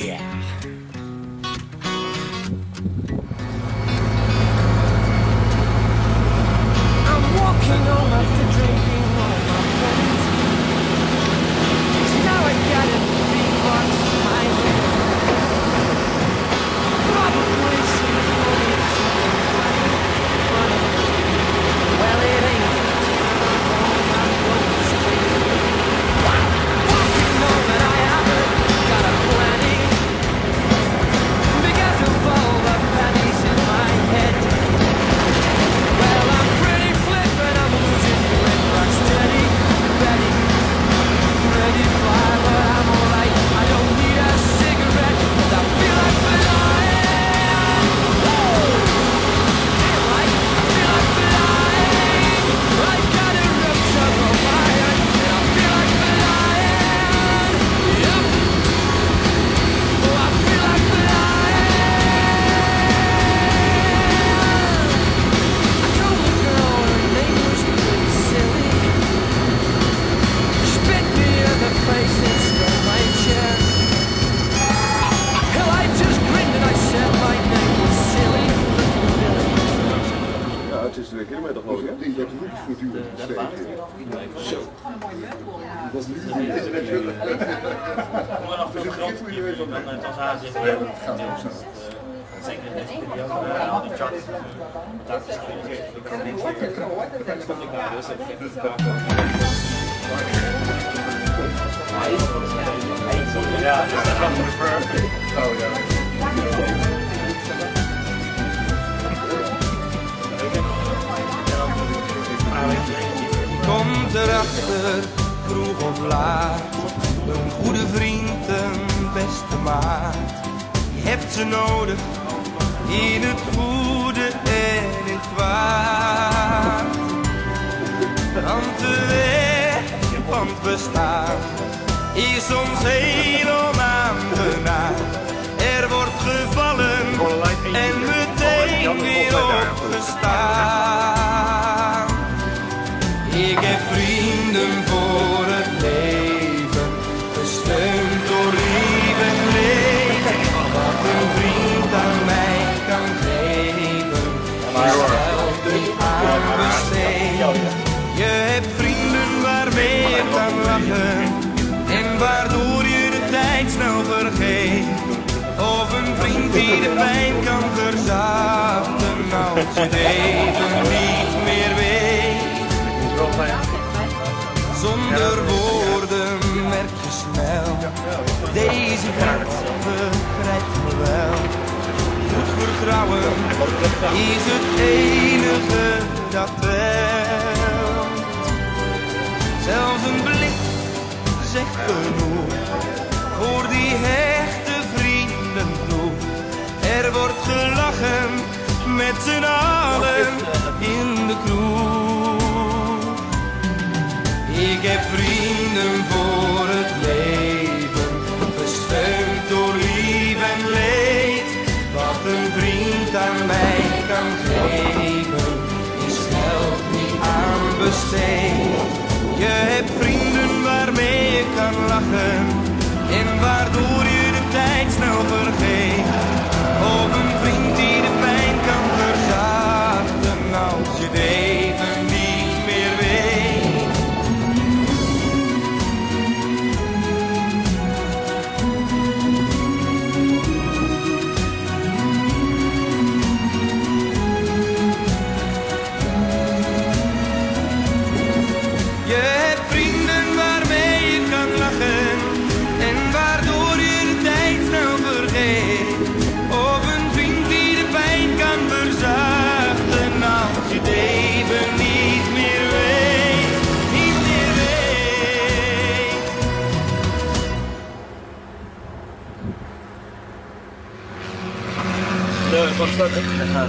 Yeah. Zo. Dat is nu Moeten we nog veel grond dan het als haar zegt. gaat ook snel. Zeker in deze periode. eh, Die chart. Dat is. Ja, dat was perfect. Oh ja. Erachter, vroeg of laat. Een goede vriend, een beste maat. Je hebt ze nodig, in het goede en in het kwaad. Want de weg van het bestaan is soms heel onaangenaam. Er wordt gevallen en meteen weer opgestaan. En waardoor je de tijd snel vergeet. Of een vriend die de pijn kan verzachten als je het even niet meer weet. Zonder woorden merk je snel. Deze vriend begrijpt me wel. Goed vertrouwen is het enige dat telt. Zelfs een blik zegt genoeg voor die hechte vriendenploeg. Er wordt gelachen met z'n allen in de kroeg. Ik heb vrienden voor het leven, gesteund door lief en leed. Wat een vriend aan mij kan geven, is geld niet aan besteed. En waardoor De, wat staat er? Dat gaat